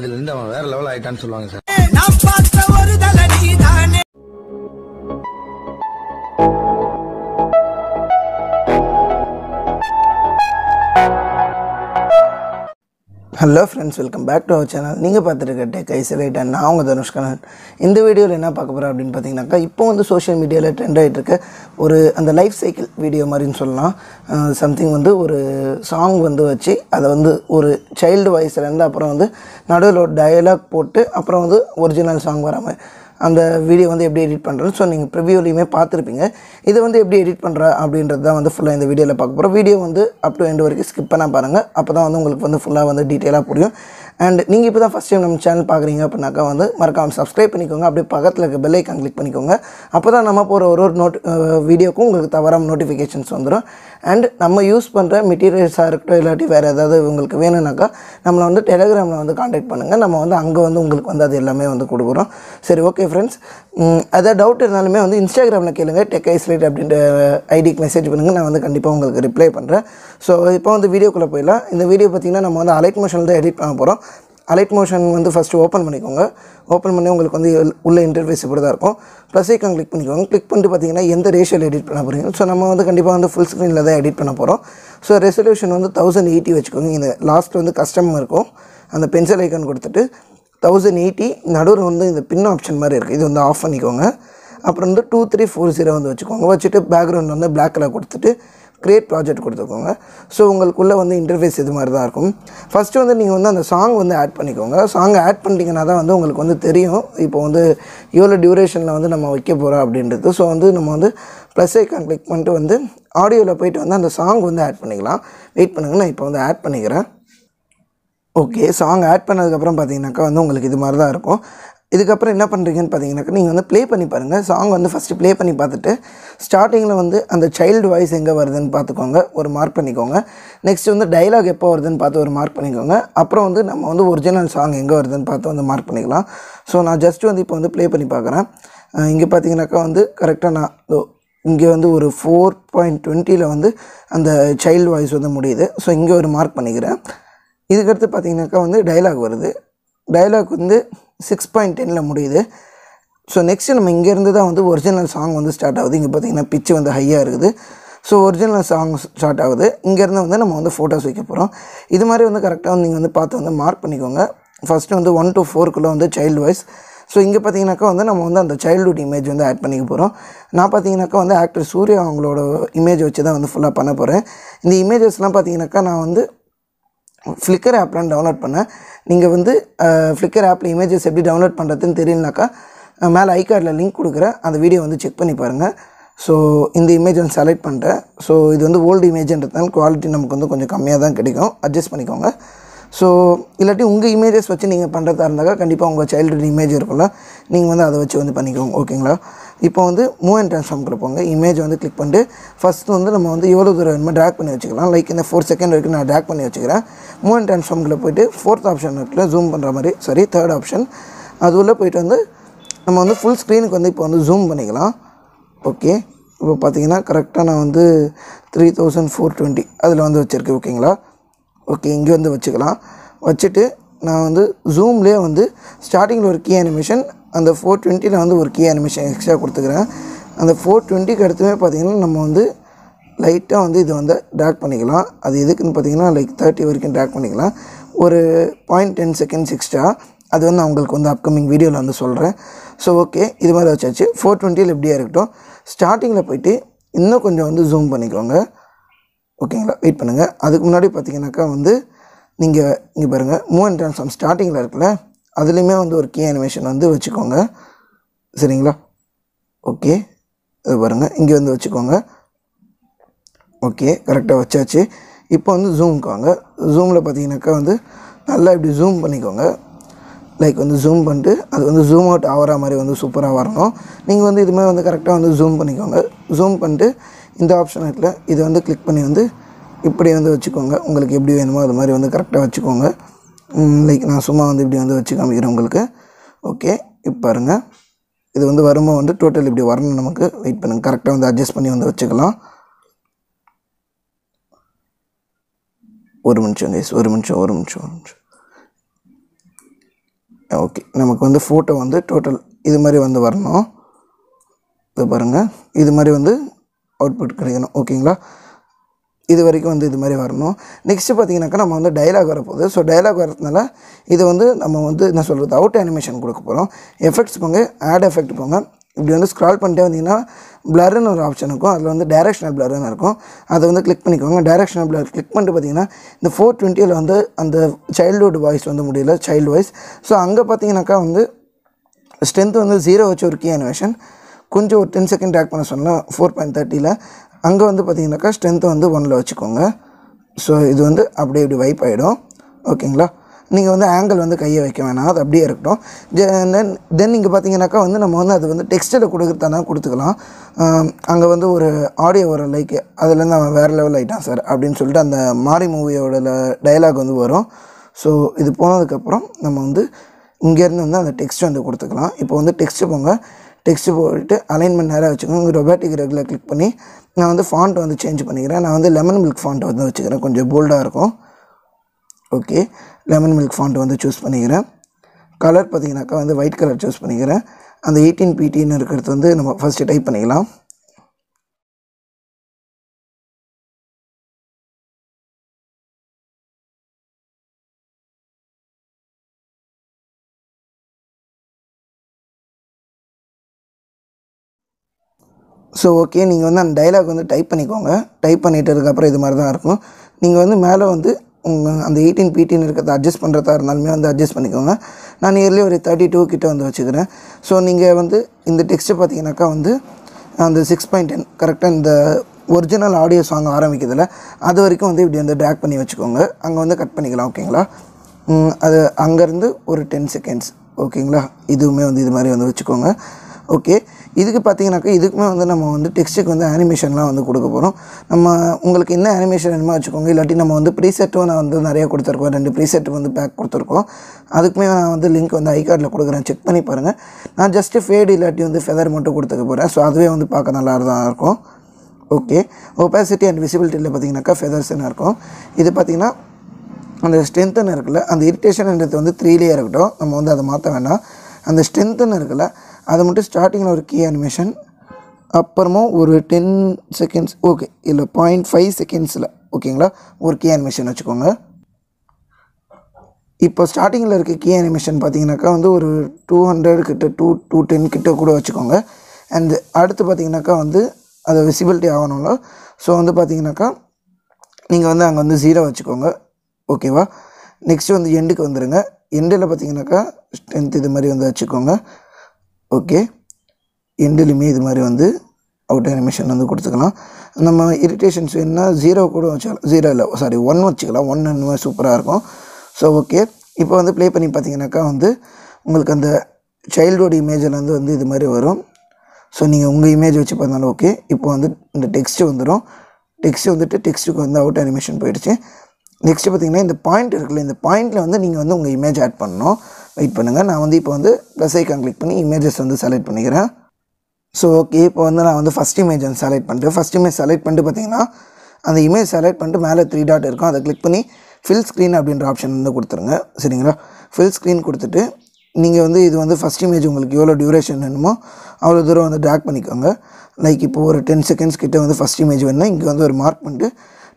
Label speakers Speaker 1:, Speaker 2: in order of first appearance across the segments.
Speaker 1: அதுல இருந்து அவன் வேற லெவல் ஆயிட்டான்னு சொல்லுவாங்க sir.
Speaker 2: Hello friends welcome back to our channel நீங்கள் பார்த்துருக்க டெக் ஐசோலேட் அண்ட் நான் உங்கள் தனுஷ்கணன் இந்த வீடியோவில் என்ன பார்க்க போகிறேன் அப்படின்னு பார்த்தீங்கன்னாக்கா இப்போ வந்து சோஷியல் மீடியாவில் ட்ரெண்ட் ஆகிட்டு இருக்க ஒரு அந்த லைஃப் சைக்கிள் வீடியோ மாதிரின்னு சொல்லலாம். சம்திங் வந்து ஒரு சாங் வந்து வச்சு அதை வந்து ஒரு சைல்டு வாய்ஸ்லேருந்து அப்புறம் வந்து நடுவில் ஒரு டயலாக் போட்டு அப்புறம் வந்து ஒரிஜினல் சாங் வராமல் அந்த வீடியோ வந்து எப்படி எடிட் பண்ணுறது ஸோ நீங்கள் ப்ரிவியூலையுமே பார்த்துருப்பீங்க. இதை வந்து எப்படி எடிட் பண்ணுற அப்படின்றது தான் வந்து ஃபுல்லாக இந்த வீடியோவில் பார்க்க போகிறோம் வீடியோ வந்து அப் டு எண்ட் வரைக்கும் ஸ்கிப் பண்ணால் பாருங்கள் அப்போ தான் வந்து உங்களுக்கு வந்து ஃபுல்லாக வந்து டீட்டெயிலாக புரியும். அண்ட் நீங்கள் இப்போ தான் ஃபஸ்ட் டைம் நம்ம சேனல் பார்க்குறீங்க அப்படின்னாக்கா வந்து மறக்காமல் சப்ஸ்கிரைப் பண்ணிக்கோங்க. அப்படியே பக்கத்தில் இருக்க பெல்லைக்கான் கிளிக் பண்ணிக்கோங்க. அப்போ தான் நம்ம போகிற ஒரு ஒரு நோட் வீடியோக்கும் உங்களுக்கு தவறாம நோட்டிஃபிகேஷன்ஸ் வந்துடும் அண்ட் நம்ம யூஸ் பண்ணுற மெட்டீரியல்ஸாக இருக்கட்டும் இல்லாட்டி வேறு ஏதாவது உங்களுக்கு வேணும்னாக்கா நம்மளை வந்து டெலிகிராமில் வந்து காண்டாக்ட் பண்ணுங்கள் நம்ம வந்து அங்கே வந்து உங்களுக்கு வந்து அது எல்லாமே வந்து கொடுக்குறோம். சரி ஓகே ஃப்ரெண்ட்ஸ் அதாவது டவுட் இருந்தாலுமே வந்து இன்ஸ்டாகிராமில் கேளுங்க. டெக் ஐஸ்லேட் அப்படின்ற ஐடிக்கு மெசேஜ் பண்ணுங்கள் நான் வந்து கண்டிப்பாக உங்களுக்கு ரிப்ளை பண்ணுறேன் ஸோ இப்போ வந்து வீடியோக்குள்ளே போயிடலாம். இந்த வீடியோ பார்த்திங்கன்னா நம்ம வந்து அலைட் மோஷன் தான் எடிட் பண்ண போகிறோம் அலைட் மோஷன் வந்து ஃபஸ்ட்டு ஓப்பன் பண்ணிக்கோங்க. ஓப்பன் பண்ணி உங்களுக்கு வந்து உள்ள இன்டர்ஃபேஸ் இப்படி தான் இருக்கும். ப்ளஸ் ஐக்கான் கிளிக் பண்ணிக்கோங்க. கிளிக் பண்ணிட்டு பார்த்தீங்கன்னா எந்த ரேஷியோவில் எடிட் பண்ண போகிறீங்க ஸோ நம்ம வந்து கண்டிப்பாக வந்து ஃபுல் ஸ்க்ரீனில் தான் எடிட் பண்ண போகிறோம் ஸோ ரெசல்யூஷன் வந்து தௌசண்ட் எயிட்டி வச்சுக்கோங்க. இந்த லாஸ்ட் வந்து கஸ்டம் இருக்கும். அந்த பென்சில் ஐக்கான் கொடுத்துட்டு தௌசண்ட் எயிட்டி நடுவில் வந்து இந்த பின் ஆப்ஷன் மாதிரி இருக்குது இது வந்து ஆஃப் பண்ணிக்கோங்க. அப்புறம் வந்து டூ த்ரீ ஃபோர் ஜீரோ வந்து வச்சுக்கோங்க. வச்சுட்டு பேக்ரவுண்ட் வந்து பிளாக் கலர் கொடுத்துட்டு க்ரியேட் ப்ராஜெக்ட் கொடுத்துக்கோங்க. ஸோ உங்களுக்குள்ளே வந்து இன்டர்ஃபேஸ் இது மாதிரி தான் இருக்கும். ஃபஸ்ட்டு வந்து நீங்கள் வந்து அந்த சாங் வந்து ஆட் பண்ணிக்கோங்க. சாங் ஆட் பண்ணிட்டீங்கன்னா தான் வந்து உங்களுக்கு வந்து தெரியும். இப்போ வந்து எவ்வளோ டியூரேஷனில் வந்து நம்ம வைக்க போகிறோம் அப்படின்றது. ஸோ வந்து நம்ம வந்து ப்ளஸ் ஐக்கான் கிளிக் பண்ணிட்டு வந்து ஆடியோவில் போயிட்டு வந்து அந்த சாங் வந்து ஆட் பண்ணிக்கலாம். வெயிட் பண்ணுங்கள் நான் இப்போ வந்து ஆட் பண்ணிக்கிறேன். ஓகே சாங் ஆட் பண்ணதுக்கப்புறம் பார்த்தீங்கன்னாக்கா வந்து உங்களுக்கு இது மாதிரி தான் இருக்கும். இதுக்கப்புறம் என்ன பண்ணுறீங்கன்னு பார்த்தீங்கன்னாக்கா நீங்கள் வந்து ப்ளே பண்ணி பாருங்கள் சாங் வந்து ஃபஸ்ட்டு ப்ளே பண்ணி பார்த்துட்டு ஸ்டார்டிங்கில் வந்து அந்த சைல்டு வாய்ஸ் எங்கே வருதுன்னு பார்த்துக்கோங்க. ஒரு மார்க் பண்ணிக்கோங்க. நெக்ஸ்ட் வந்து டைலாக் எப்போ வருதுன்னு பார்த்து ஒரு மார்க் பண்ணிக்கோங்க. அப்புறம் வந்து நம்ம வந்து ஒரிஜினல் சாங் எங்கே வருதுன்னு பார்த்து வந்து மார்க் பண்ணிக்கலாம். ஸோ நான் ஜஸ்ட் வந்து இப்போ வந்து ப்ளே பண்ணி பார்க்குறேன். இங்கே பார்த்தீங்கன்னாக்கா வந்து கரெக்டாக நான் இங்கே வந்து ஒரு ஃபோர் பாயிண்ட் டுவெண்ட்டியில் வந்து அந்த சைல்டு வாய்ஸ் வந்து முடியுது. ஸோ இங்கே ஒரு மார்க் பண்ணிக்கிறேன். இதுக்கடுத்து பார்த்தீங்கன்னாக்கா வந்து டைலாக் வருது. டைலாக் வந்து சிக்ஸ் பாயிண்ட் டெனில் முடியுது. ஸோ நெக்ஸ்ட்டு நம்ம இங்கேருந்து தான் வந்து ஒரிஜினல் சாங் வந்து ஸ்டார்ட் ஆகுது. இங்கே பார்த்தீங்கன்னா பிச்சு வந்து ஹையாக இருக்குது. ஸோ ஒரிஜினல் சாங் ஸ்டார்ட் ஆகுது. இங்கேருந்து வந்து நம்ம வந்து ஃபோட்டோஸ் வைக்க போகிறோம் இது மாதிரி வந்து கரெக்டாக வந்து நீங்கள் வந்து பார்த்து வந்து மார்க் பண்ணிக்கோங்க. ஃபஸ்ட்டு வந்து ஒன் டு ஃபோருக்குள்ளே வந்து சைல்டு வாய்ஸ் ஸோ இங்கே பார்த்தீங்கன்னாக்கா வந்து நம்ம வந்து அந்த சைல்டுஹுட் இமேஜ் வந்து ஆட் பண்ணிக்க போகிறோம் நான் பார்த்தீங்கன்னாக்கா வந்து ஆக்டர் சூர்யா அவங்களோட இமேஜ் வச்சு தான் வந்து ஃபுல்லாக பண்ண போகிறேன் இந்த இமேஜஸ்லாம் பார்த்தீங்கன்னாக்கா நான் வந்து ஃப்ளிக்கர் ஆப்லாம் டவுன்லோட் பண்ணேன். நீங்கள் வந்து ஃப்ளிக்கர் ஆப்பில் இமேஜஸ் எப்படி டவுன்லோட் பண்ணுறதுன்னு தெரியலனாக்கா மேலே ஐகார்டில் லிங்க் கொடுக்குறேன் அந்த வீடியோ வந்து செக் பண்ணி பாருங்கள் ஸோ இந்த இமேஜ் வந்து செலக்ட் பண்ணிட்டேன் ஸோ இது வந்து ஓல்டு இமேஜ்ன்றதுனால குவாலிட்டி நமக்கு வந்து கொஞ்சம் கம்மியாக தான் கிடைக்கும். அட்ஜஸ்ட் பண்ணிக்கோங்க. ஸோ இல்லாட்டி உங்கள் இமேஜஸ் வச்சு நீங்கள் பண்ணுறதா இருந்தாக்கா கண்டிப்பாக உங்கள் சைல்டுஹுட் இமேஜ் இருக்கும்ல நீங்கள் வந்து அதை வச்சு வந்து பண்ணிக்கோங்க. ஓகேங்களா இப்போ வந்து மூவ் அண்ட் ட்ரான்ஸ்ஃபார்ம்குள்ளே போங்க. இமேஜ் வந்து கிளிக் பண்ணிட்டு ஃபஸ்ட்டு வந்து நம்ம வந்து எவ்வளோ தூரம் வேணுமோ ட்ராக் பண்ணி வச்சுக்கலாம். லைக் இந்த ஃபோர் செகண்ட் வரைக்கும் நான் ட்ராக் பண்ணி வச்சுக்கிறேன். மூவ் அண்ட் ட்ரான்ஸ்ஃபார்ம்குள்ளே போயிட்டு ஃபோர்த் ஆப்ஷன் இருக்குல்ல ஜூம் பண்ணுற மாதிரி. சாரி தேர்ட் ஆப்ஷன் அது உள்ளே போயிட்டு வந்து நம்ம வந்து ஃபுல் ஸ்க்ரீனுக்கு வந்து இப்போ வந்து ஜூம் பண்ணிக்கலாம். ஓகே இப்போ பார்த்தீங்கன்னா கரெக்டாக நான் வந்து த்ரீ தௌசண்ட் ஃபோர் டுவெண்ட்டி அதில் வந்து வச்சுருக்கேன் ஓகேங்களா ஓகே இங்கே வந்து வச்சுக்கலாம். வச்சுட்டு நான் வந்து ஜூம்லேயே வந்து ஸ்டார்டிங்கில் ஒரு கீ அனிமேஷன் அந்த ஃபோர் டுவெண்ட்டியில் வந்து ஒரு கீ அனிமேஷன் எக்ஸ்ட்ரா கொடுத்துக்கிறேன். அந்த ஃபோர் டுவெண்ட்டிக்கு அடுத்துமே பார்த்திங்கன்னா நம்ம வந்து லைட்டாக வந்து இதை வந்து ட்ராக் பண்ணிக்கலாம். அது எதுக்குன்னு பார்த்தீங்கன்னா லைக் தேர்ட்டி வரைக்கும் ட்ராக் பண்ணிக்கலாம். ஒரு பாயிண்ட் டென் செகண்ட்ஸ் எக்ஸ்ட்ரா அது வந்து நான் உங்களுக்கு வந்து அப்கமிங் வீடியோவில் வந்து சொல்கிறேன் ஸோ ஓகே இது மாதிரி வச்சாச்சு. ஃபோர் டுவெண்ட்டியில் எப்படியா இருக்கட்டும். ஸ்டார்டிங்கில் போயிட்டு இன்னும் கொஞ்சம் வந்து ஜூம் பண்ணிக்கோங்க. ஓகேங்களா வெயிட் பண்ணுங்கள் அதுக்கு முன்னாடி பார்த்தீங்கன்னாக்கா வந்து நீங்கள் இங்கே பாருங்கள் மூவ் அண்ட் ட்ரான்ஸ்ஃபார்ம் ஸ்டார்டிங்கில் இருக்குல்ல? அதுலேயுமே வந்து ஒரு கீ அனிமேஷன் வந்து வச்சுக்கோங்க. சரிங்களா? ஓகே இது பாருங்கள் இங்கே வந்து வச்சுக்கோங்க. ஓகே கரெக்டாக வச்சாச்சு. இப்போ வந்து ஜூம்க்கு வாங்க ஜூமில் பார்த்தீங்கன்னாக்கா வந்து நல்லா இப்படி ஜூம் பண்ணிக்கோங்க. லைக் வந்து ஜூம் பண்ணிட்டு அது வந்து ஜூம் அவுட் ஆகிற மாதிரி வந்து சூப்பராக வரணும். நீங்கள் வந்து இதுமாதிரி வந்து கரெக்டாக வந்து ஜூம் பண்ணிக்கோங்க. ஜூம் பண்ணிட்டு இந்த ஆப்ஷன் இருக்குல்ல இதை வந்து கிளிக் பண்ணி வந்து இப்படி வந்து வச்சுக்கோங்க. உங்களுக்கு எப்படி வேணுமோ அது மாதிரி வந்து கரெக்டாக வச்சுக்கோங்க. லைக் நான் சும்மா வந்து இப்படி வந்து வச்சு காமிக்கிறேன் உங்களுக்கு. ஓகே இப்போ பாருங்கள் இது வந்து வரும்போது வந்து டோட்டல் இப்படி வரணும் நமக்கு. வெயிட் பண்ணுங்கள் கரெக்டாக வந்து அட்ஜஸ்ட் பண்ணி வந்து வச்சுக்கலாம். ஒரு நிமிஷம் கைஸ் ஒரு நிமிஷம் ஒரு நிமிஷம் ஒரு நிமிஷம். ஓகே நமக்கு வந்து ஃபோட்டோ வந்து டோட்டல் இது மாதிரி வந்து வரணும். இது பாருங்கள் இது மாதிரி வந்து அவுட்புட் கிடைக்கணும். ஓகேங்களா இது வரைக்கும் வந்து இது மாதிரி வரணும். நெக்ஸ்ட்டு பார்த்தீங்கன்னாக்கா நம்ம வந்து டைலாக் வரப்போகுது. ஸோ டைலாக் வரதுனால இது வந்து நம்ம வந்து என்ன சொல்கிறது அவுட் அனிமேஷன் கொடுக்க போகிறோம் எஃபெக்ட்ஸ் போங்க ஆட் எஃபெக்ட் போங்க. இப்படி வந்து ஸ்க்ரால் பண்ணிட்டே வந்தீங்கன்னா பிளருன்னு ஒரு ஆப்ஷன் இருக்கும். அதில் வந்து டைரக்ஷனல் ப்ளர்னு இருக்கும். அதை வந்து கிளிக் பண்ணிக்கோங்க. டைரக்ஷனல் பிளர் கிளிக் பண்ணிட்டு பார்த்தீங்கன்னா இந்த ஃபோர் டுவெண்ட்டியில் வந்து அந்த சைல்டுஹுட் வாய்ஸ் வந்து முடியல சைல்டு வாய்ஸ் ஸோ அங்கே பார்த்தீங்கன்னாக்கா வந்து ஸ்ட்ரென்த் வந்து ஜீரோ வச்சு ஒரு கீ அனிமேஷன் கொஞ்சம் ஒரு டென் செகண்ட் ட்ராக் பண்ண சொன்னால் ஃபோர் பாயிண்ட் தேர்ட்டியில் அங்கே வந்து பார்த்தீங்கன்னாக்கா ஸ்ட்ரென்த்தை வந்து ஒனில் வச்சுக்கோங்க. ஸோ இது வந்து அப்படியே இப்படி வைப் ஆகிடும் ஓகேங்களா நீங்கள் வந்து ஆங்கிள் வந்து கையை வைக்க வேணாம். அது அப்படியே இருக்கட்டும். தென் தென் நீங்கள் பார்த்தீங்கன்னாக்கா வந்து நம்ம வந்து அது வந்து டெக்ஸ்டில் கொடுக்குறதானா கொடுத்துக்கலாம். அங்கே வந்து ஒரு ஆடியோ வரும் லைக் அதுலேருந்து அவன் வேறு லெவல் ஆகிட்டான் சார் அப்படின்னு சொல்லிட்டு அந்த மாரி மூவியோட டயலாக் வந்து வரும். ஸோ இது போனதுக்கப்புறம் நம்ம வந்து இங்கேருந்து வந்து அந்த டெக்ஸ்ட் வந்து கொடுத்துக்கலாம். இப்போ வந்து டெக்ஸ்ட்டு போங்க. டெக்ஸ்ட்டு போட்டு அலைன்மெண்ட் நேராக வச்சுக்கோங்க ரொபாட்டிக் ரெகுலர் கிளிக் பண்ணி நான் வந்து ஃபாண்ட் வந்து சேஞ்ச் பண்ணிக்கிறேன். நான் வந்து லெமன் மில்க் ஃபாண்ட் வந்து வச்சுக்கிறேன். கொஞ்சம் போல்டாக இருக்கும். ஓகே லெமன் மில்க் ஃபாண்ட் வந்து சூஸ் பண்ணிக்கிறேன். கலர் பார்த்தீங்கன்னாக்கா வந்து ஒயிட் கலர் சூஸ் பண்ணிக்கிறேன். அந்த எயிட்டீன் பிடின்னு இருக்கிறது வந்து நம்ம ஃபஸ்ட்டு டைப் பண்ணிக்கலாம். ஸோ ஓகே நீங்கள் வந்து அந்த டைலாக் வந்து டைப் பண்ணிக்கோங்க. டைப் பண்ணிட்டதுக்கப்புறம் இது மாதிரி தான் இருக்கும். நீங்கள் வந்து மேலே வந்து உங்கள் அந்த எயிட்டீன் பிடின்னு இருக்கிறத அட்ஜஸ்ட் பண்ணுறதா இருந்தாலுமே வந்து அட்ஜஸ்ட் பண்ணிக்கோங்க. நான் நியர்லி ஒரு தேர்ட்டி டூ கிட்டே வந்து வச்சுக்கிறேன். ஸோ நீங்கள் வந்து இந்த டெக்ஸ்ட்டு பார்த்தீங்கன்னாக்கா வந்து அந்த சிக்ஸ் பாயிண்ட் டென் கரெக்டாக இந்த ஒரிஜினல் ஆடியோ சாங் ஆரம்பிக்கிறதுல அது வரைக்கும் வந்து இப்படி வந்து ட்ராக் பண்ணி வச்சுக்கோங்க. அங்கே வந்து கட் பண்ணிக்கலாம் ஓகேங்களா அது அங்கேருந்து ஒரு டென் செகண்ட்ஸ் ஓகேங்களா இதுவுமே வந்து இது மாதிரி வந்து வச்சுக்கோங்க. ஓகே இதுக்கு பார்த்தீங்கன்னாக்கா இதுக்குமே வந்து நம்ம வந்து டெக்ஸ்ட்டுக்கு வந்து அனிமேஷன்லாம் வந்து கொடுக்க போகிறோம் நம்ம உங்களுக்கு என்ன அனிமேஷன் வேணுமோ வச்சுக்கோங்க. இல்லாட்டி நம்ம வந்து ப்ரீசெட்டும் நான் வந்து நிறைய கொடுத்துருக்கோம். ரெண்டு ப்ரீசெட் வந்து பேக் கொடுத்துருக்கோம். அதுக்குமே நான் வந்து லிங்க் வந்து ஐ கார்டில் கொடுக்குறேன். செக் பண்ணி பாருங்கள் நான் ஜஸ்ட்டு ஃபேடு இல்லாட்டி வந்து ஃபெதர் மட்டும் கொடுத்துக்க போகிறேன் ஸோ அதுவே வந்து பார்க்க நல்லா தான் இருக்கும் ஓகே ஒப்பாசிட்டி அண்ட் விசிபிலிட்டியில் பார்த்தீங்கன்னாக்கா ஃபெதர்ஸ்னு இருக்கும். இது பார்த்தீங்கன்னா அந்த ஸ்ட்ரென்த்துன்னு இருக்குல்ல அந்த இரிட்டேஷன்ன்றது வந்து த்ரீலேயே இருக்கட்டும். நம்ம வந்து அதை மாற்ற வேண்டாம் அந்த ஸ்ட்ரென்த்துன்னு இருக்குல்ல அதை மட்டும் ஸ்டார்டிங்கில் ஒரு கீ அனிமேஷன் அப்புறமா ஒரு டென் செகண்ட்ஸ் ஓகே இல்லை பாயிண்ட் ஃபைவ் செகண்ட்ஸில் ஓகேங்களா ஒரு கீ அனிமேஷன் வச்சுக்கோங்க. இப்போ ஸ்டார்டிங்கில் இருக்க கீ அனிமேஷன் பார்த்தீங்கன்னாக்கா வந்து ஒரு டூ ஹண்ட்ரட் கிட்ட டூ டூ டென் கிட்ட கூட வச்சுக்கோங்க. அண்ட் அடுத்து பார்த்தீங்கன்னாக்கா வந்து அது விசிபிலிட்டி ஆகணும்ல. ஸோ வந்து பார்த்தீங்கன்னாக்கா நீங்கள் வந்து அங்கே வந்து ஜீரோ வச்சுக்கோங்க. ஓகேவா நெக்ஸ்ட்டு வந்து எண்டுக்கு வந்துடுங்க எண்டில் பார்த்தீங்கன்னாக்கா ஸ்ட்ரென்த் இது மாதிரி வந்து வச்சுக்கோங்க. ஓகே. எண்டுலையுமே இது மாதிரி வந்து அவுட் அனிமேஷன் வந்து கொடுத்துக்கலாம். நம்ம இரிட்டேஷன்ஸ் வேணுன்னா ஜீரோ கூட வச்சுக்கலாம். ஜீரோ இல்லை சாரி ஒன் வச்சுக்கலாம். ஒன் அனுமே சூப்பராக இருக்கும். ஸோ ஓகே இப்போ வந்து ப்ளே பண்ணி பார்த்தீங்கன்னாக்கா வந்து உங்களுக்கு அந்த சைல்டோட இமேஜில் வந்து வந்து இது மாதிரி வரும். ஸோ நீங்கள் உங்கள் இமேஜ் வச்சு பார்த்தாலும் ஓகே இப்போ வந்து இந்த டெக்ஸ்ட்டு வந்துடும் டெக்ஸ்ட்டு வந்துட்டு டெக்ஸ்ட்டுக்கு வந்து அவுட் அனிமேஷன் போயிடுச்சு. நெக்ஸ்ட்டு பார்த்தீங்கன்னா இந்த பாயிண்ட் இருக்குல்ல இந்த பாயிண்ட்டில் வந்து நீங்கள் வந்து உங்கள் இமேஜ் ஆட் பண்ணணும். வெயிட் பண்ணுங்கள் நான் வந்து இப்போ வந்து ப்ளஸ் ஐக்கான் கிளிக் பண்ணி இமேஜஸ் வந்து செலக்ட் பண்ணிக்கிறேன். ஸோ ஓகே இப்போ வந்து நான் வந்து ஃபஸ்ட் இமேஜ் வந்து செலக்ட் பண்ணிட்டு ஃபஸ்ட் இமேஜ் செலக்ட் பண்ணிட்டு பார்த்தீங்கன்னா அந்த இமேஜ் செலக்ட் பண்ணிட்டு மேலே த்ரீ டாட் இருக்கும். அதை கிளிக் பண்ணி ஃபில் ஸ்க்ரீன் அப்படின்ற ஆப்ஷன் வந்து கொடுத்துருங்க. சரிங்களா? ஃபில் ஸ்க்ரீன் கொடுத்துட்டு நீங்கள் வந்து இது வந்து ஃபஸ்ட் இமேஜ் உங்களுக்கு எவ்வளோ டியூரேஷன் வேணுமோ அவ்வளோ தூரம் வந்து ட்ராக் பண்ணிக்கோங்க. லைக் இப்போ ஒரு டென் செகண்ட்ஸ் கிட்டே வந்து ஃபஸ்ட் இமேஜ் வேணும்னா இங்கே வந்து ஒரு மார்க் பண்ணிட்டு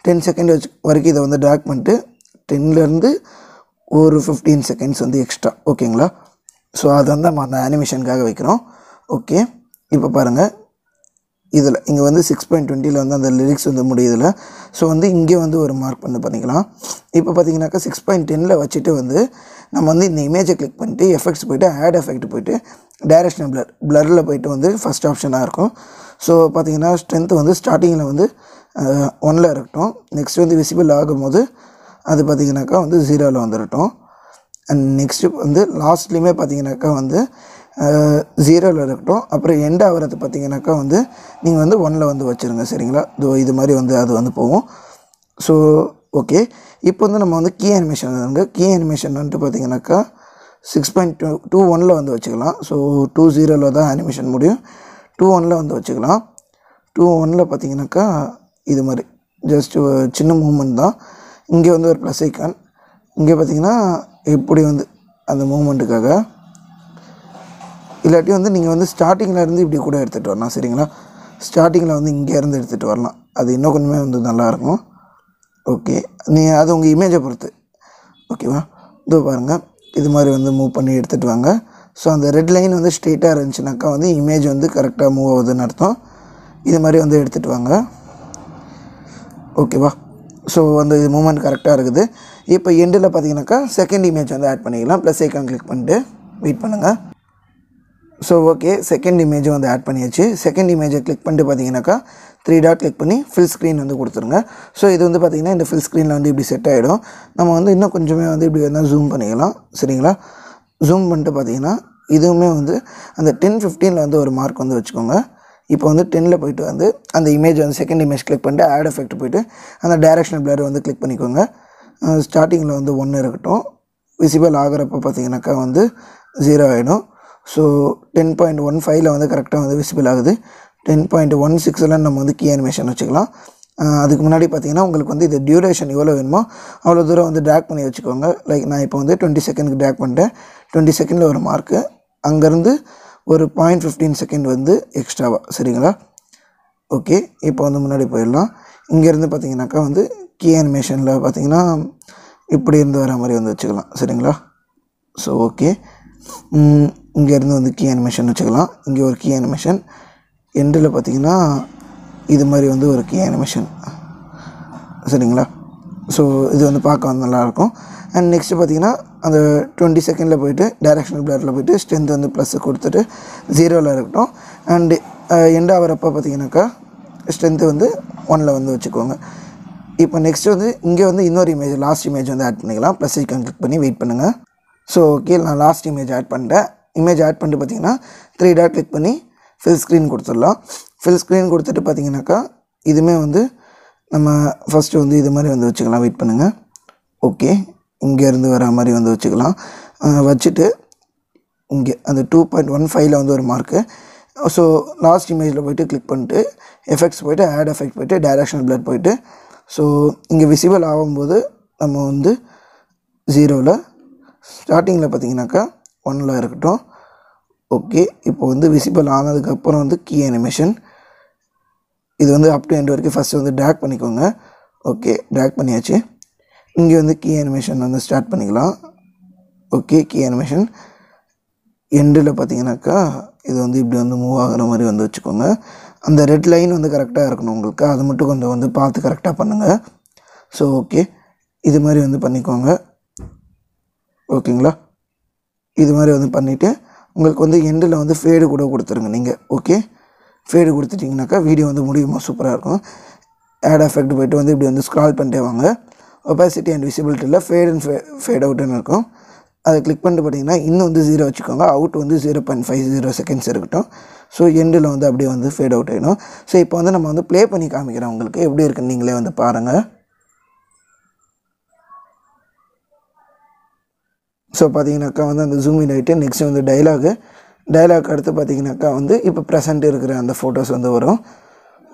Speaker 2: டென் செகண்ட் வச்சு வரைக்கும் இதை வந்து ட்ராக் பண்ணிட்டு டென்லேருந்து ஒரு ஃபிஃப்டீன் செகண்ட்ஸ் வந்து எக்ஸ்ட்ரா ஓகேங்களா? ஸோ அது வந்து நம்ம அந்த அனிமேஷனுக்காக வைக்கிறோம். ஓகே இப்போ பாருங்கள் இதில் இங்கே வந்து சிக்ஸ் பாயிண்ட் டுவெண்ட்டியில் வந்து அந்த லிரிக்ஸ் வந்து முடியுதுல. ஸோ வந்து இங்கே வந்து ஒரு மார்க் வந்து பண்ணிக்கலாம். இப்போ பார்த்தீங்கன்னாக்கா சிக்ஸ் பாயிண்ட் டெனில் வச்சுட்டு வந்து நம்ம வந்து இந்த இமேஜை கிளிக் பண்ணிட்டு எஃபெக்ட்ஸ் போயிட்டு ஆட் எஃபெக்ட் போயிட்டு டைரக்ஷனல் பிளர் பிளரில் போயிட்டு வந்து ஃபஸ்ட் ஆப்ஷனாக இருக்கும். ஸோ பார்த்தீங்கன்னா ஸ்ட்ரென்த் வந்து ஸ்டார்டிங்கில் வந்து ஒனில் இருக்கட்டும். நெக்ஸ்ட் வந்து விசிபிள் ஆகும்போது அது பார்த்தீங்கன்னாக்கா வந்து ஜீரோவில் வந்துடட்டும் அண்ட் நெக்ஸ்ட்டு வந்து லாஸ்ட்லேயுமே பார்த்தீங்கன்னாக்கா வந்து ஜீரோவில் இருக்கட்டும். அப்புறம் எண்ட் ஆகிறது பார்த்தீங்கன்னாக்கா வந்து நீங்கள் வந்து ஒனில் வந்து வச்சுருங்க சரிங்களா? இதோ இது மாதிரி வந்து அது வந்து போகும். ஸோ ஓகே இப்போ வந்து நம்ம வந்து கீ அனிமேஷன் வந்து கீ அனிமேஷன் வந்துட்டு பார்த்தீங்கன்னாக்கா சிக்ஸ் பாயிண்ட் டூ டூ ஒனில் வந்து வச்சுக்கலாம். ஸோ டூ ஜீரோவில் தான் அனிமேஷன் முடியும். டூ ஒனில் வந்து வச்சுக்கலாம். டூ ஒனில் பார்த்தீங்கன்னாக்கா இது மாதிரி ஜஸ்ட் சின்ன மூமெண்ட் தான். இங்கே வந்து ஒரு ப்ளஸ் ஐக்கான் இங்கே பார்த்தீங்கன்னா இப்படி வந்து அந்த மூமெண்ட்டுக்காக இல்லாட்டி வந்து நீங்கள் வந்து ஸ்டார்டிங்கில் இருந்து இப்படி கூட எடுத்துகிட்டு வரலாம் சரிங்களா? ஸ்டார்டிங்கில் வந்து இங்கே இருந்து எடுத்துகிட்டு வரலாம். அது இன்னும் கொஞ்சமே வந்து நல்லாயிருக்கும் ஓகே நீ அது உங்கள் இமேஜை பொறுத்து. ஓகேவா இதோ பாருங்கள் இது மாதிரி வந்து மூவ் பண்ணி எடுத்துகிட்டு வாங்க. ஸோ அந்த ரெட் லைன் வந்து ஸ்ட்ரெயிட்டாக இருந்துச்சுனாக்கா வந்து இமேஜ் வந்து கரெக்டாக மூவ் ஆகுதுன்னு அர்த்தம். இது மாதிரி வந்து எடுத்துகிட்டு வாங்க. ஓகேவா ஸோ அந்த இது மூமெண்ட் கரெக்டாக இருக்குது. இப்போ எண்டில் பார்த்தீங்கன்னாக்கா செகண்ட் இமேஜ் வந்து ஆட் பண்ணிக்கலாம். ப்ளஸ் ஐக்கான் கிளிக் பண்ணிட்டு வெயிட் பண்ணுங்கள் ஸோ ஓகே செகண்ட் இமேஜ் வந்து ஆட் பண்ணியாச்சு. செகண்ட் இமேஜை கிளிக் பண்ணிட்டு பார்த்தீங்கன்னாக்கா த்ரீ டாட் கிளிக் பண்ணி ஃபில் ஸ்க்ரீன் வந்து கொடுத்துருங்க. ஸோ இது வந்து பார்த்திங்கன்னா இந்த ஃபில் ஸ்க்ரீனில் வந்து இப்படி செட் ஆகிடும் நம்ம வந்து இன்னும் கொஞ்சமே வந்து இப்படி வந்து ஜூம் பண்ணிக்கலாம். சரிங்களா? ஜூம் பண்ணிட்டு பார்த்தீங்கன்னா இதுவுமே வந்து அந்த டென் ஃபிஃப்டீனில் வந்து ஒரு மார்க் வந்து வச்சுக்கோங்க. இப்போ வந்து டென்னில் போயிட்டு வந்து அந்த இமேஜ் வந்து செகண்ட் இமேஜ் கிளிக் பண்ணிட்டு ஆட் எஃபெக்ட் போயிட்டு அந்த டைரக்ஷனல் பிளர் வந்து கிளிக் பண்ணிக்கோங்க. ஸ்டார்டிங்கில் வந்து ஒன்று இருக்கட்டும். விசிபிள் ஆகிறப்ப பார்த்தீங்கன்னாக்கா வந்து ஜீரோ ஆகிடும் ஸோ டென் பாயிண்ட் ஒன் ஃபைவ்ல வந்து கரெக்டாக வந்து விசிபிள் ஆகுது. டென் பாயிண்ட் ஒன் சிக்ஸில் நம்ம வந்து கீ அனிமேஷன் வச்சுக்கலாம். அதுக்கு முன்னாடி பார்த்தீங்கன்னா உங்களுக்கு வந்து இது டியூரேஷன் எவ்வளோ வேணுமோ அவ்வளோ தூரம் வந்து ட்ராக் பண்ணி வச்சுக்கோங்க. லைக் நான் இப்போ வந்து டுவெண்ட்டி செகண்டுக்கு ட்ராக் பண்ணிட்டேன். டுவெண்ட்டி செகண்டில் ஒரு மார்க்கு அங்கேருந்து ஒரு பாயிண்ட் ஃபிஃப்டீன் செகண்ட் வந்து எக்ஸ்ட்ராவாக சரிங்களா? ஓகே இப்போ வந்து முன்னாடி போயிடலாம். இங்கேருந்து பார்த்தீங்கன்னாக்கா வந்து கீ அனிமேஷனில் பார்த்தீங்கன்னா இப்படி இருந்து வர மாதிரி வந்து வச்சுக்கலாம் சரிங்களா? ஸோ ஓகே இங்கேருந்து வந்து கீ அனிமேஷன் வச்சுக்கலாம். இங்கே ஒரு கீ அனிமேஷன் எண்டில் பார்த்தீங்கன்னா இது மாதிரி வந்து ஒரு கீ அனிமேஷன் சரிங்களா? ஸோ இது வந்து பார்க்க வந்து நல்லாயிருக்கும். அண்ட் நெக்ஸ்ட்டு பார்த்தீங்கன்னா அந்த டுவெண்ட்டி செகண்டில் போயிட்டு டைரக்ஷனல் பிளரில் போயிட்டு ஸ்ட்ரென்த் வந்து ப்ளஸ் கொடுத்துட்டு ஜீரோவில் இருக்கட்டும். அண்டு எண்ட் ஆகிறப்ப பார்த்தீங்கன்னாக்கா ஸ்ட்ரென்த்து வந்து ஒனில் வந்து வச்சுக்கோங்க. இப்போ நெக்ஸ்ட் வந்து இங்கே வந்து இன்னொரு இமேஜ் லாஸ்ட் இமேஜ் வந்து ஆட் பண்ணிக்கலாம். ப்ளஸ் ஐக்கான் கிளிக் பண்ணி வெயிட் பண்ணுங்கள் ஸோ ஓகே நான் லாஸ்ட் இமேஜ் ஆட் பண்ணிட்டேன் இமேஜ் ஆட் பண்ணிட்டு பார்த்தீங்கன்னா த்ரீ டாட் கிளிக் பண்ணி ஃபில் ஸ்க்ரீன் கொடுத்துடலாம். ஃபில் ஸ்க்ரீன் கொடுத்துட்டு பார்த்தீங்கன்னாக்கா இதுவுமே வந்து நம்ம ஃபஸ்ட்டு வந்து இது மாதிரி வந்து வச்சுக்கலாம். வெயிட் பண்ணுங்கள் ஓகே இங்கேருந்து வர மாதிரி வந்து வச்சுக்கலாம். வச்சுட்டு இங்கே அந்த டூ பாயிண்ட் ஒன் ஃபைவ்ல வந்து ஒரு மார்க்கு ஸோ லாஸ்ட் இமேஜில் போயிட்டு கிளிக் பண்ணிட்டு எஃபெக்ட்ஸ் போயிட்டு ஆட் எஃபெக்ட் போயிட்டு டைரக்ஷனல் பிளட் போயிட்டு ஸோ இங்கே விசிபிள் ஆகும்போது நம்ம வந்து ஜீரோவில் ஸ்டார்டிங்கில் பார்த்தீங்கன்னாக்கா ஒன்னில் இருக்கட்டும். ஓகே இப்போ வந்து விசிபிள் ஆனதுக்கப்புறம் வந்து கீ அனிமேஷன் இது வந்து அப் டு எண்ட் வரைக்கும் ஃபஸ்ட்டு வந்து ட்ராக் பண்ணிக்கோங்க. ஓகே ட்ராக் பண்ணியாச்சு. இங்கே வந்து கீ அனிமேஷன் வந்து ஸ்டார்ட் பண்ணிக்கலாம். ஓகே கீ அனிமேஷன் எண்டில் பார்த்தீங்கன்னாக்கா இது வந்து இப்படி வந்து மூவ் ஆகுற மாதிரி வந்து வச்சுக்கோங்க. அந்த ரெட் லைன் வந்து கரெக்டாக இருக்கணும் உங்களுக்கு. அது மட்டும் கொஞ்சம் வந்து பார்த்து கரெக்டாக பண்ணுங்கள் ஸோ ஓகே இது மாதிரி வந்து பண்ணிக்கோங்க. ஓகேங்களா இது மாதிரி வந்து பண்ணிவிட்டு உங்களுக்கு வந்து எண்டில் வந்து ஃபேடு கூட கொடுத்துருங்க நீங்கள் ஓகே ஃபேடு கொடுத்துட்டிங்கனாக்கா வீடியோ வந்து முடியுமா? சூப்பராக இருக்கும். ஆட் எஃபெக்ட் போய்ட்டு வந்து இப்படி வந்து ஸ்க்ரால் பண்ணிட்டே வாங்க. ஒபாசிட்டி அண்ட் விசிபிலிட்டியில் ஃபேட் அண்ட் ஃபே ஃபேட் அவுட்டுன்னு இருக்கும். அதை கிளிக் பண்ணிட்டு பார்த்தீங்கன்னா இன்னும் வந்து ஜீரோ வச்சுக்கோங்க. அவுட் வந்து zero point five zero seconds இருக்கட்டும். ஸோ எண்டில் வந்து அப்படியே வந்து ஃபேட் அவுட் ஆகிடும் ஸோ இப்போ வந்து நம்ம வந்து ப்ளே பண்ணி காமிக்கிறோம் உங்களுக்கு. எப்படி இருக்குன்னு நீங்களே வந்து பாருங்கள் ஸோ பார்த்தீங்கன்னாக்கா வந்து அந்த ஜூம் இன் ஆகிட்டு நெக்ஸ்ட் வந்து டைலாகு டைலாக் அடுத்து பார்த்தீங்கன்னாக்கா வந்து இப்போ ப்ரெசென்ட் இருக்கிற அந்த ஃபோட்டோஸ் வந்து வரும்.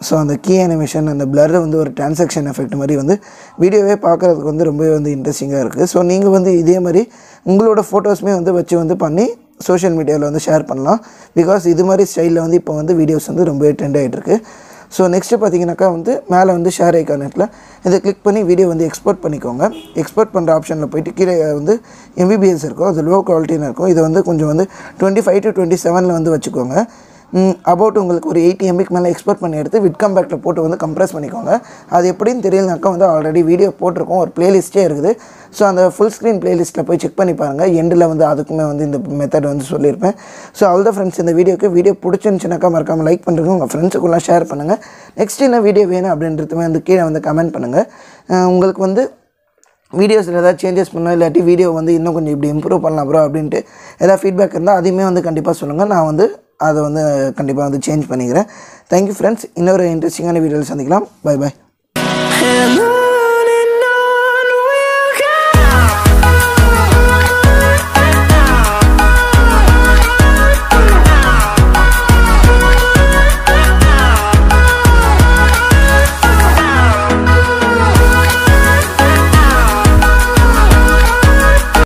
Speaker 2: ஸோ அந்த கீ அனிமேஷன் அந்த பிளர் வந்து ஒரு டிரான்சாக்ஷன் எஃபெக்ட் மாதிரி வந்து வீடியோவே பார்க்குறதுக்கு வந்து ரொம்பவே வந்து இன்ட்ரெஸ்டிங்காக இருக்குது ஸோ நீங்கள் வந்து இதே மாதிரி உங்களோட ஃபோட்டோஸுமே வந்து வச்சு வந்து பண்ணி சோஷியல் மீடியாவில் வந்து ஷேர் பண்ணலாம். பிகாஸ் இது மாதிரி ஸ்டைலில் வந்து இப்போ வந்து வீடியோஸ் வந்து ரொம்பவே ட்ரெண்ட் ஆகிட்டுருக்கு ஸோ நெக்ஸ்ட்டு பார்த்தீங்கன்னாக்கா வந்து மேலே வந்து ஷேர் ஐக்கானத்தில் இதை கிளிக் பண்ணி வீடியோ வந்து எக்ஸ்போர்ட் பண்ணிக்கோங்க. எக்ஸ்போர்ட் பண்ணுற ஆப்ஷனில் போயிட்டு கீழே வந்து எம்பிபிஎஸ் இருக்கும் அது லோ குவாலிட்டின்னு இருக்கும். இதை வந்து கொஞ்சம் வந்து டுவெண்ட்டி ஃபைவ் டு டுவெண்ட்டி செவனில் வந்து வச்சுக்கோங்க. அபவுட் உங்களுக்கு ஒரு எயிட்டி எம்பிக்கு மேலே எக்ஸ்போர்ட் பண்ணி எடுத்து விட் கம்பேக்டில் போட்டு வந்து கம்ப்ரெஸ் பண்ணிக்கோங்க. அது எப்படின்னு தெரியலனாக்கா வந்து ஆல்ரெடி வீடியோ போட்டிருக்கோம். ஒரு ப்ளேலிஸ்ட்டே இருக்குது. ஸோ அந்த ஃபுல் ஸ்க்ரீன் ப்ளேலிஸ்ட்டில் போய் செக் பண்ணி பாருங்கள் எண்டில் வந்து அதுக்குமே வந்து இந்த மெத்தட் வந்து சொல்லியிருப்பேன். ஸோ அவ்வளோ ஃப்ரெண்ட்ஸ் இந்த வீடியோக்கு வீடியோ பிடிச்சிருந்துச்சுனாக்கா மறக்காமல் லைக் பண்ணுறதுக்கு உங்கள் ஃப்ரெண்ட்ஸுக்குள்ளே ஷேர் பண்ணுங்கள் நெக்ஸ்ட் என்ன வீடியோ வேணும் அப்படின்றதுமே வந்து கீழே வந்து கமெண்ட் பண்ணுங்கள் உங்களுக்கு வந்து வீடியோஸில் ஏதாவது சேஞ்சஸ் பண்ணோம் இல்லாட்டி வீடியோ வந்து இன்னும் கொஞ்சம் இப்படி இம்ப்ரூவ் பண்ணலாம் ப்ரோ அப்படின்ட்டு ஏதாவது ஃபீட்பேக் இருந்தால் அதையுமே வந்து கண்டிப்பாக சொல்லுங்கள் நான் வந்து அதை வந்து கண்டிப்பாக வந்து சேஞ்ச் பண்ணிக்கிறேன். தேங்க்யூ ஃப்ரெண்ட்ஸ் இன்னொரு இன்ட்ரெஸ்டிங்கான வீடியோவில் சந்திக்கலாம். By by